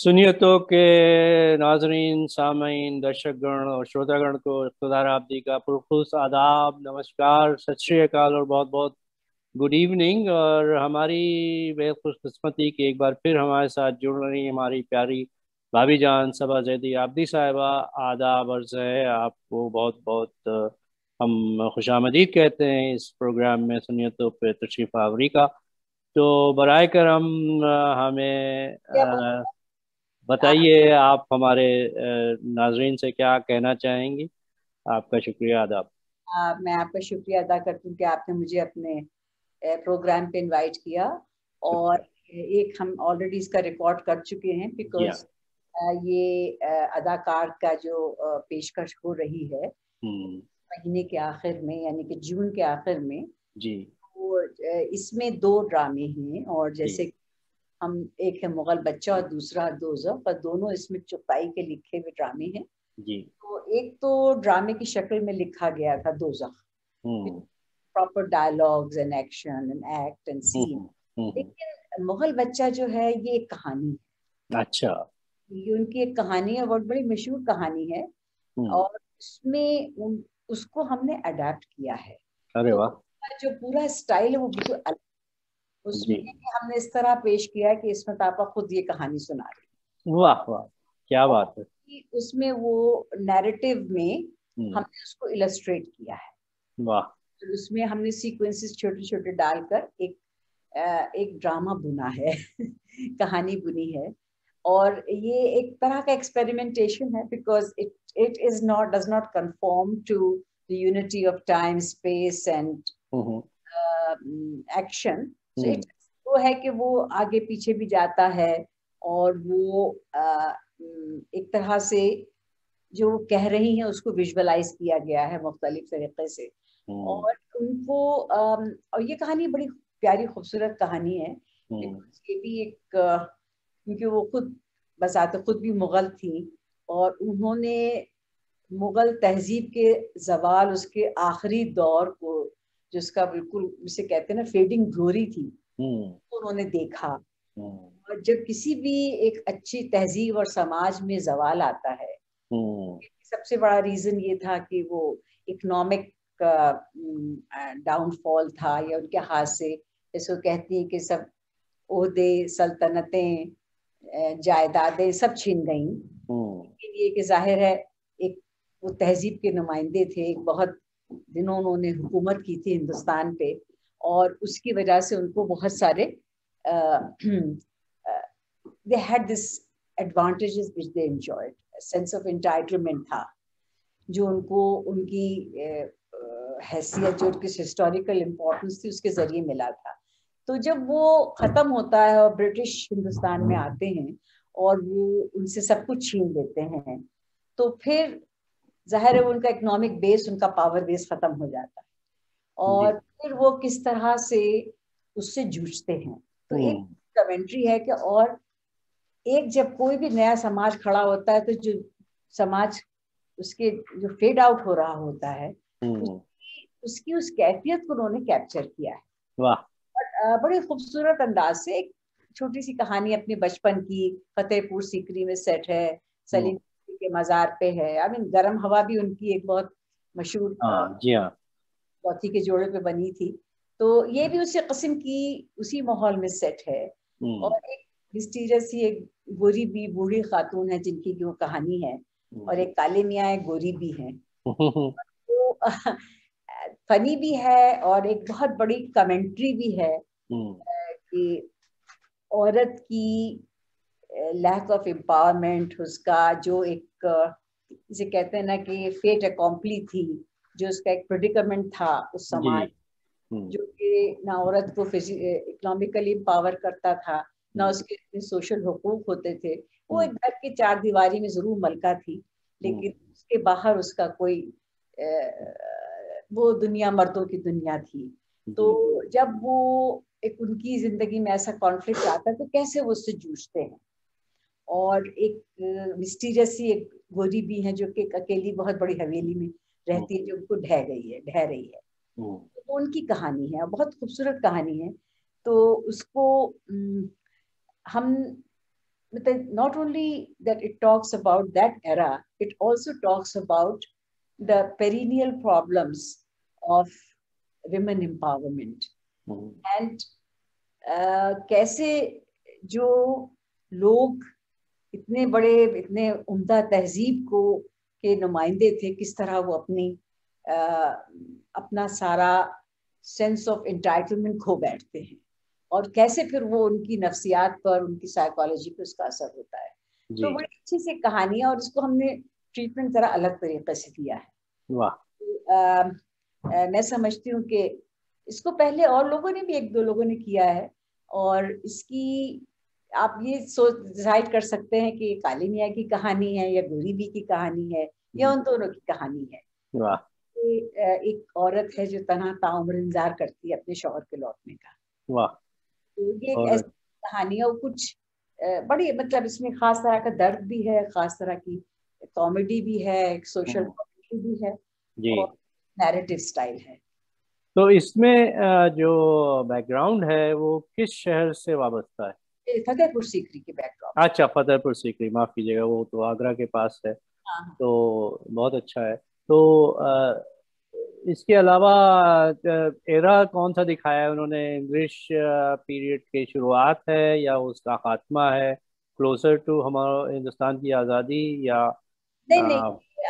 सुनियतों के नाजरीन सामीन दर्शकगण और श्रोतागण को खुदार आबदी का पुरखुश आदाब नमस्कार सत श्रीकाल और बहुत बहुत गुड इवनिंग। और हमारी बेहद खुशकस्मती कि एक बार फिर हमारे साथ जुड़ रही हमारी प्यारी भाभी जान सबा जैदी आबदी साहिबा आदाब अर्ज़ है आपको बहुत बहुत हम खुश आमदीद कहते हैं इस प्रोग्राम में सुनियतों पे तशरीफ़ आवरी का। तो बर कर हम हमें बताइए आप हमारे नाजरीन से क्या कहना चाहेंगी? आपका शुक्रिया अदा। मैं आपका शुक्रिया अदा करती हूँ कि आपने मुझे अपने प्रोग्राम पे इनवाइट किया और एक हम ऑलरेडी इसका रिकॉर्ड कर चुके हैं बिकॉज़ ये। अदाकार का जो पेशकश हो रही है हम्म। महीने के आखिर में यानी कि जून के आखिर में जी। वो इसमें दो ड्रामे हैं और जैसे हम एक है मुगल बच्चा और दूसरा दोजा पर दोनों इसमें चुपाई के लिखे हुए ड्रामे हैं। जी। तो एक तो ड्रामे की शक्ल में लिखा गया था दोजा proper dialogues and action and act and scene लेकिन मुगल बच्चा जो है ये एक कहानी है। अच्छा। ये उनकी एक कहानी है बहुत बड़ी मशहूर कहानी है। हम्म। और उसमें उन, उसको हमने अडेप्ट किया है। अरे वाह। तो जो पूरा स्टाइल है वो बिल्कुल अलग उसमें हमने इस तरह पेश किया कि इसमें पापा खुद ये कहानी सुना रहे वाह वाह क्या बात है। उसमें वो नैरेटिव में हम्म। हमने उसको इलस्ट्रेट किया है। वाह। तो उसमें हमने सीक्वेंसेस छोटे छोटे डालकर एक एक ड्रामा बुना है कहानी बुनी है। और ये एक तरह का एक्सपेरिमेंटेशन है because it it is not does not conform to the unity of time space and action तो हम्म। वो है कि वो आगे पीछे भी जाता है और वो आ, एक तरह से जो कह रही हैं उसको विजुअलाइज किया गया है मुख्तलिफ़ तरीके से हम्म। और उनको आ, और ये कहानी बड़ी प्यारी खूबसूरत कहानी है हम्म। ये भी एक क्योंकि वो खुद बसाते खुद भी मुगल थी और उन्होंने मुगल तहजीब के जवाल उसके आखिरी दौर को जिसका बिल्कुल उसे कहते हैं ना फेडिंग ग्लोरी थी तो उन्होंने देखा हम्म। और जब किसी भी एक अच्छी तहजीब और समाज में जवाल आता है हम्म। सबसे बड़ा रीजन ये था कि वो इकोनॉमिक डाउनफॉल था या उनके हाथ से जैसे कहती है कि सब ओहदे सल्तनतें जायदादें सब छीन गई लेकिन ये कि ज़ाहिर है एक वो तहजीब के नुमाइंदे थे एक बहुत दिनों उन्होंने हुकूमत की थी हिंदुस्तान पे और उसकी वजह से उनको बहुत सारे they had this advantages which they enjoyed sense of entitlement था, जो उनको, उनकी हैसियत जो उनकी हिस्टोरिकल इम्पोर्टेंस थी उसके ज़रिए मिला था। तो जब वो खत्म होता है और ब्रिटिश हिंदुस्तान में आते हैं और वो उनसे सब कुछ छीन लेते हैं तो फिर ज़ाहिर है उनका इकोनॉमिक बेस उनका पावर बेस खत्म हो जाता है। और फिर वो किस तरह से उससे जूझते हैं? तो एक हम्म। कमेंट्री है कि और एक जब कोई भी नया समाज खड़ा होता है तो जो समाज उसके जो फेड आउट हो रहा होता है हम्म। उसकी, उसकी उस कैफियत को उन्होंने कैप्चर किया है। वाह। बड़े खूबसूरत अंदाज से एक छोटी सी कहानी अपने बचपन की फतेहपुर सीकरी में सेट है सलीम के मजार पे है आई मीन गर्म हवा भी उनकी एक बहुत मशहूर हाँ, जी हाँ चौथी के जोड़े पे बनी थी तो ये भी उसी किस्म की उसी माहौल में सेट है हम्म। और एक मिस्टीरियस ही एक गोरी भी बूढ़ी खातून है जिनकी वो कहानी है हम्म। और एक काले मियाँ एक गोरी भी है तो फनी भी है और एक बहुत बड़ी कमेंट्री भी है हम्म। कि औरत की लैक ऑफ़ एम्पावरमेंट उसका जो एक जिसे कहते हैं ना कि फेट अकॉम्पली थी जो उसका एक प्रोडिकमेंट था उस समाज हम्म। जो कि ना औरत को इकोनॉमिकली पावर करता था ना हम्म। उसके सोशल हकूक होते थे वो हम्म। एक घर की चार दीवारी में ज़रूर मलका थी लेकिन उसके बाहर उसका कोई वो दुनिया मर्दों की दुनिया थी तो जब वो एक उनकी ज़िंदगी में ऐसा कॉन्फ्लिक्ट आता है तो कैसे वो उससे जूझते हैं और एक मिस्टीरियस ही एक गोरी भी है जो कि अकेली बहुत बड़ी हवेली में रहती है जो उनको ढह गई है ढह रही है। तो उनकी कहानी है बहुत खूबसूरत कहानी है। तो उसको हम मतलब not only that it talks about that era it also talks about the perennial problems of women empowerment and कैसे जो लोग इतने बड़े इतने उम्दा तहजीब को के नुमाइंदे थे किस तरह वो अपनी आ, अपना सारा सेंस ऑफ़ इंटाइटलमेंट खो बैठते हैं। और कैसे फिर वो उनकी नफ्सियात पर उनकी साइकोलॉजी पर उसका असर होता है। तो बड़ी अच्छी सी कहानी है और इसको हमने ट्रीटमेंट जरा अलग तरीके से दिया है। वाह। तो, मैं समझती हूँ कि इसको पहले और लोगों ने भी एक दो लोगों ने किया है और इसकी आप ये सोच डिसाइड कर सकते हैं कि काली मियाँ की कहानी है या गरीबी की कहानी है या उन दोनों की कहानी है। वाह। एक औरत है जो तना ताउम्र इंतज़ार करती है अपने शोहर के लौटने का। वाह। तो ये एक ऐसी कहानी है और कुछ बड़ी मतलब इसमें खास तरह का दर्द भी है खास तरह की कॉमेडी भी है एक सोशल कॉमेडी हम्म। भी है जी। नैरेटिव स्टाइल है। तो इसमें जो बैकग्राउंड है वो किस शहर से वाबस्ता है? फतेहपुर सीकरी के बैकड्रॉप अच्छा फतेहपुर सीकरी माफ़ कीजिएगा वो तो आगरा के पास है। हाँ, हाँ। तो बहुत अच्छा है। तो इसके अलावा एरा कौन सा दिखाया है? उन्होंने इंग्लिश पीरियड की शुरुआत है या उसका खात्मा है? क्लोजर टू हमारा हिंदुस्तान की आज़ादी या नहीं नहीं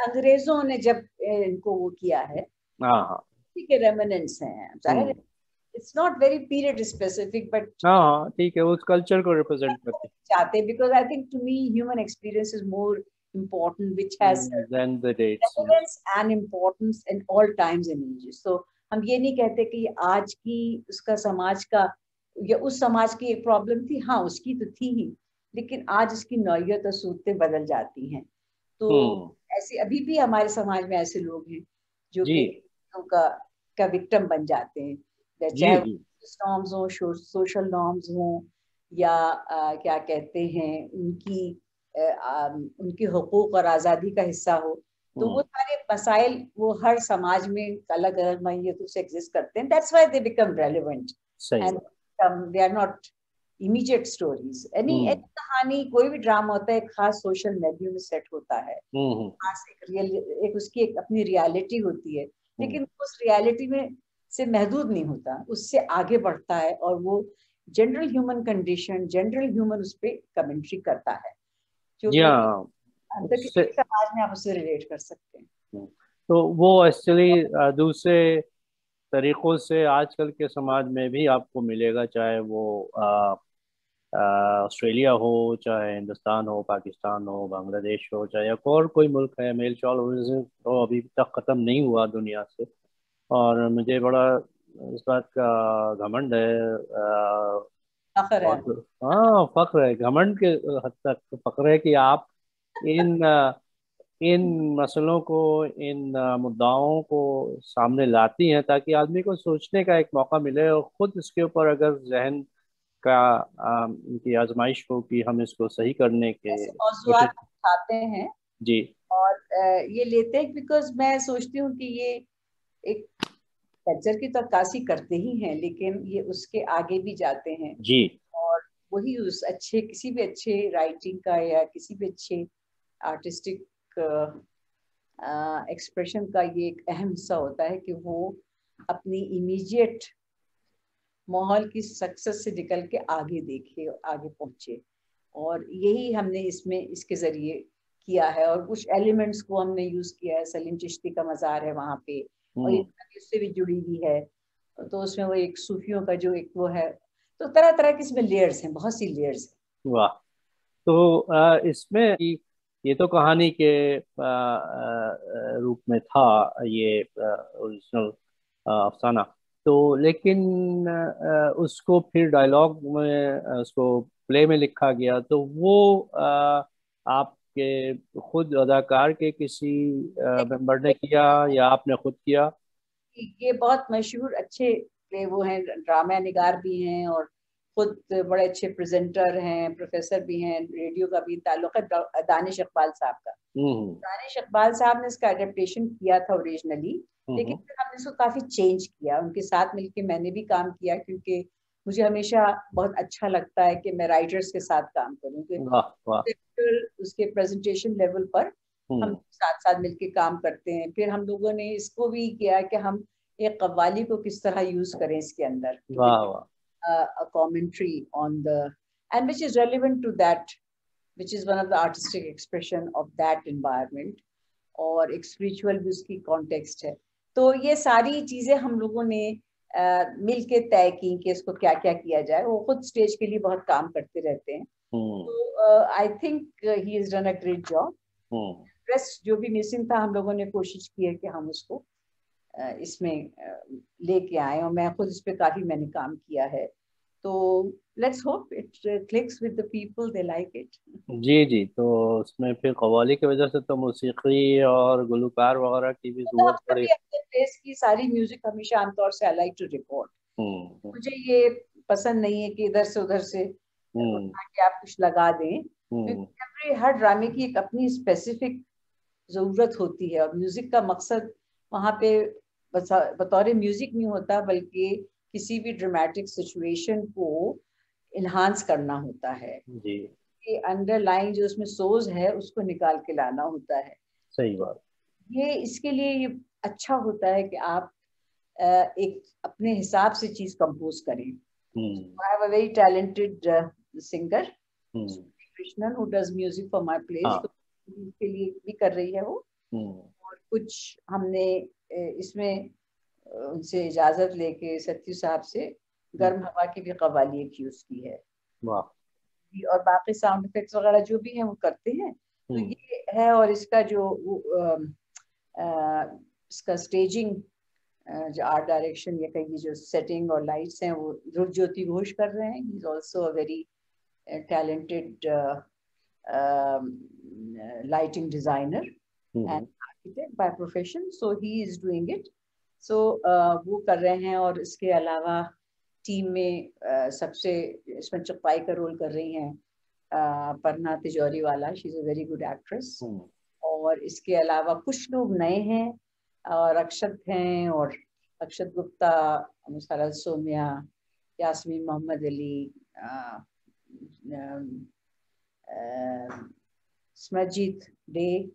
अंग्रेज़ों ने जब इनको वो किया है हाँ हाँ। के रेमिनेंस हैं। ज़ाहिर it's not very period specific but हाँ ठीक है उस कल्चर को रिप्रेजेंट करते चाहते because I think to me human experience is more important which has then the dates. relevance and importance in all times and ages. So हम ये नहीं कहते कि आज की उसका समाज का या उस समाज की एक प्रॉब्लम थी हाँ उसकी तो थी ही लेकिन आज उसकी नौयत और सूरतें बदल जाती हैं। तो ऐसे अभी भी हमारे समाज में ऐसे लोग हैं जो कि का का विक्टम बन जाते हैं। चाहे नॉर्म्स हो सोशल नॉर्म्स हो या आ, क्या कहते हैं उनकी आ, उनकी हकूक और आज़ादी का हिस्सा हो तो वो हम्म। सारे मसाइल वो हर समाज में अलग अलग मैयतों से एग्जिस्ट करते हैं। That's why they become relevant and they are not immediate stories any any कहानी कोई भी ड्रामा होता है एक खास सोशल मेन्यू में सेट होता है। हम्म, हम्म। खास एक रियल एक उसकी एक अपनी रियलिटी होती है। लेकिन उस रियलिटी में से महदूद नहीं होता उससे आगे बढ़ता है और वो general human condition general human उस पर कमेंट्री करता है। जो समाज में आप उससे रिलेट कर सकते हैं। हम्म। तो वो एक्चुअली दूसरे तरीकों से आजकल के समाज में भी आपको मिलेगा चाहे वो ऑस्ट्रेलिया हो चाहे हिंदुस्तान हो पाकिस्तान हो बांग्लादेश हो चाहे और कोई मुल्क है मेल चॉल तो अभी तक ख़त्म नहीं हुआ दुनिया से। और मुझे बड़ा इस बात का घमंड है हाँ। फख्र है घमंड के हद तक फख्र है कि आप इन इन मसलों को इन मुद्दाओं को सामने लाती हैं ताकि आदमी को सोचने का एक मौका मिले और ख़ुद इसके ऊपर अगर जहन का इनकी आजमाइश हो कि हम इसको सही करने के उठाते हैं। जी। और ये लेते हैं बिकॉज़ मैं सोचती हूँ कि ये एक कल्चर की तो अक्कासी करते ही हैं लेकिन ये उसके आगे भी जाते हैं। जी। और वही उस अच्छे किसी भी अच्छे राइटिंग का या किसी भी अच्छे आर्टिस्टिक एक्सप्रेशन का ये एक अहम हिस्सा होता है कि वो अपनी इमीडिएट माहौल की सक्सेस से निकल के आगे देखे आगे पहुँचे। और यही हमने इसमें इसके ज़रिए किया है। और कुछ एलिमेंट्स को हमने यूज़ किया है। सलीम चिश्ती का मज़ार है वहाँ पे। और हम्म। इससे भी जुड़ी हुई है। तो उसमें वो एक सूफियों का जो एक वो है तो तरह तरह के इसमें लेयर्स हैं बहुत सी लेयर्स हैं। वाह। तो इसमें ये तो कहानी के रूप में था ये ओरिजिनल अफसाना। तो लेकिन उसको फिर डायलॉग में उसको प्ले में लिखा गया तो वो आपके खुद अदाकार के किसी मेंबर ने किया या आपने खुद किया? ये बहुत मशहूर अच्छे प्ले वो हैं ड्रामा निगार भी हैं और खुद बड़े अच्छे प्रेजेंटर हैं प्रोफेसर भी हैं रेडियो का भी ताल्लुक है दानिश इकबाल साहब का। हम्म। दानिश इकबाल साहब ने इसका अडेप्टेशन किया था ओरिजिनली लेकिन फिर हमने इसको काफ़ी चेंज किया उनके साथ मिलके मैंने भी काम किया क्योंकि मुझे हमेशा बहुत अच्छा लगता है कि मैं राइटर्स के साथ काम करूँ उसके प्रेजेंटेशन लेवल पर हम हम्म। साथ साथ मिलके काम करते हैं। फिर हम लोगों ने इसको भी किया कि हम एक कव्वाली को किस तरह यूज़ करें इसके अंदर। Commentary on the end which is relevant to that which is one of the artistic expression of that environment और एक स्पिरिचुअल भी उसकी कॉन्टेक्स्ट है। तो ये सारी चीज़ें हम लोगों ने मिल के तय की कि इसको क्या क्या किया जाए। वो खुद स्टेज के लिए बहुत काम करते रहते हैं। तो I think he is done a great job rest जो भी मिसिंग था हम लोगों ने कोशिश की है कि हम उसको इसमें लेके आए और मैं खुद इस पे काफ़ी मैंने काम किया है। तो let's hope it clicks with the people they like it जी जी तो उसमें फिर कवाली की वजह से तो मौसीकी और गुलकार वगैरह की भी ज़रूरत पड़ी। प्लेस की सारी म्यूज़िक हमेशा आमतौर से आई लाइक टू रिकॉर्ड मुझे ये पसंद नहीं है कि इधर से उधर से हम्म। आप कुछ लगा दें हम्म। हर ड्रामे की एक अपनी स्पेसिफिक ज़रूरत होती है और म्यूज़िक का मकसद वहाँ पे बतौर म्यूज़िक नहीं होता बल्कि किसी भी ड्रामेटिक सिचुएशन को इन्हांस करना होता है। जी। अंडरलाइन जो उसमें सोज है उसको निकाल के लाना होता है। सही बात। ये इसके लिए ये अच्छा होता है कि आप एक अपने हिसाब से चीज़ कंपोज करें। I very talented singer Krishnan who does music for my plays के लिए भी कर रही है वो। हम्म। और कुछ हमने इसमें उनसे इजाज़त लेके सत्यु साहब से गर्म हम्म। हवा की भी कवाली एक यूज़ की है और बाकी साउंड इफेक्ट्स वगैरह जो भी है वो करते हैं। तो हम्म। ये है और इसका जो आ, आ, इसका स्टेजिंग जो आर्ट डायरेक्शन या कहीं जो सेटिंग और लाइट्स हैं वो ध्रुव ज्योति घोष कर रहे हैं। He is also a very talented lighting designer mm-hmm. and architect by profession so he is doing it. So uh, वो कर रहे हैं और इसके अलावा टीम में uh, सबसे इसमें चुपाई का रोल कर रही हैं uh, Parna Tijoriwala she is a very good actress और इसके अलावा कुछ लोग नए हैं और अक्षत हैं और अक्षत गुप्ता मुसरत सोमिया यासमीन मोहम्मद अली स्मरजीत डे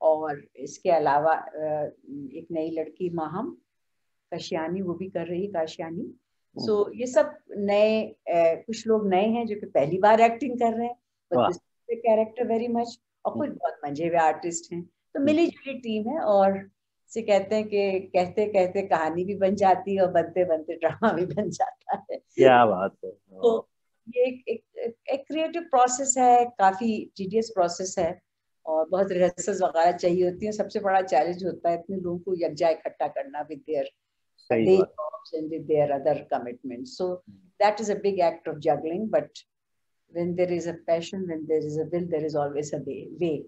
और इसके अलावा एक नई लड़की माहम कशियानी वो भी कर रही है काशियानी। सो so, ये सब नए कुछ लोग नए हैं जो कि पहली बार एक्टिंग कर रहे हैं कैरेक्टर वेरी मच और कुछ बहुत मज़े हुए आर्टिस्ट हैं। तो मिली जुली टीम है और से कहते हैं कि कहते कहते कहानी भी बन जाती है और बनते बनते ड्रामा भी बन जाता है। क्या बात है। तो ये एक एक, एक क्रिएटिव प्रोसेस है काफ़ी टीडियस प्रोसेस है और बहुत रिहर्सल वगैरह चाहिए होती है। सबसे बड़ा चैलेंज होता है इतने लोगों को यकजा इकट्ठा करना with their day jobs and with their other commitments so that is a big act of juggling but when there is a passion when there is a will there is always a way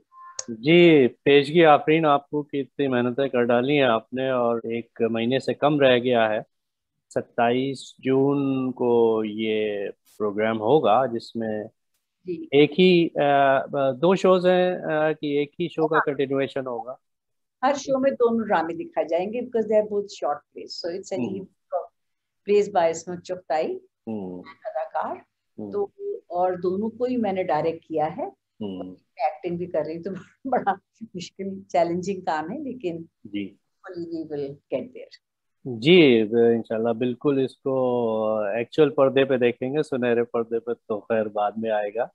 जी पेशगी आफरीन आपको की इतनी मेहनतें कर डाली हैं आपने और एक महीने से कम रह गया है। सत्ताईस जून को ये प्रोग्राम होगा जिसमें एक ही दो शोज़ हैं कि एक ही शो का कंटिन्यूएशन हाँ। होगा। हर शो में दोनों ड्रामे दिखाए जाएँगे because they are both short plays so it's an plays by Ismat Chughtai अदाकार। तो और दोनों को ही मैंने डायरेक्ट किया है। Acting hmm. भी कर रही तो बड़ा मुश्किल चैलेंजिंग काम है लेकिन जी। वी विल गेट देयर जी इंशाल्लाह बिल्कुल इसको एक्चुअल पर्दे पे देखेंगे सुनहरे पर्दे पे तो खैर बाद में आएगा।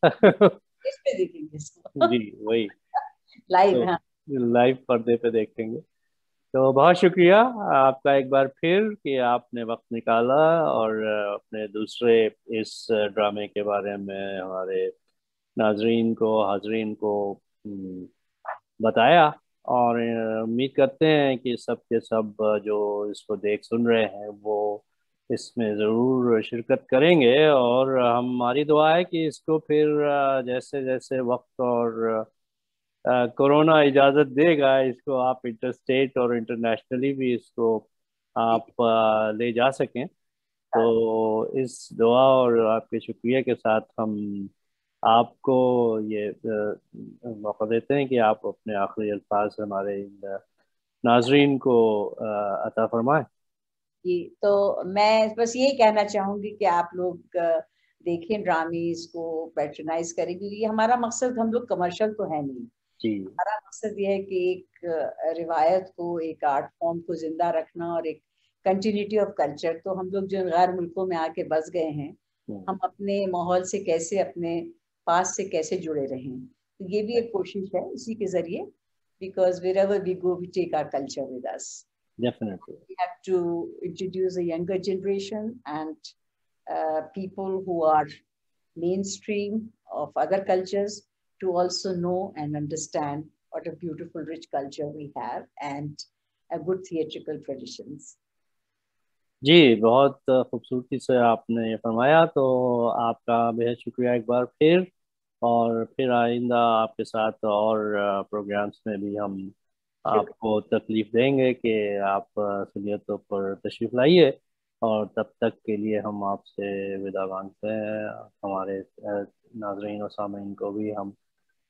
इस पे देखेंगे इसको। जी वही। लाइव तो, हाँ। लाइव पर्दे पे देखेंगे। तो बहुत शुक्रिया आपका एक बार फिर कि आपने वक्त निकाला और अपने दूसरे इस ड्रामे के बारे में हमारे नाजरीन को हाजरीन को हम्म, बताया। और उम्मीद करते हैं कि सब के सब जो इसको देख सुन रहे हैं, वो इसमें ज़रूर शिरकत करेंगे। और हमारी दुआ है कि इसको फिर जैसे जैसे वक्त और कोरोना इजाज़त देगा, इसको आप इंटरस्टेट और इंटरनेशनली भी इसको आप ले जा सकें। तो इस दुआ और आपके शुक्रिया के साथ हम आपको ये मौका देते हैं कि आप अपने आखिरी अल्फाज हमारे नाजरीन को अता फरमाएँ। जी तो मैं बस यही कहना चाहूँगी कि आप लोग देखें ड्रामीज को पैट्रनाइज करें क्योंकि हमारा मकसद हम लोग कमर्शियल तो है नहीं। हमारा मकसद ये है कि एक रिवायत को एक आर्ट फॉर्म को ज़िंदा रखना और एक कंटिन्यूटी ऑफ़ कल्चर। तो हम लोग जो गैर मुल्कों में आके बस गए हैं हम्म। हम अपने माहौल से कैसे अपने पास से कैसे जुड़े रहें तो ये भी एक कोशिश है इसी के ज़रिए because wherever we go we take our culture with us Definitely. We have to introduce a younger generation and uh, people who are mainstream of other cultures to also know and understand what a beautiful, rich culture we have and a good theatrical traditions. जी बहुत खूबसूरती से आपने ये फरमाया तो आपका बेहद शुक्रिया एक बार फिर और फिर आइंदा आपके साथ और प्रोग्राम्स में भी हम आपको तकलीफ़ देंगे कि आप सुनियतों पर तशरीफ़ लाइए और तब तक के लिए हम आपसे विदा मांगते हैं। हमारे नाजरीन और सामीन को भी हम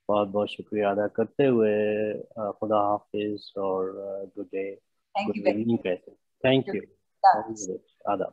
बहुत बहुत शुक्रिया अदा करते हुए खुदा हाफिज और गुड डे गुड इवनिंग कहते थैंक यू आदाब।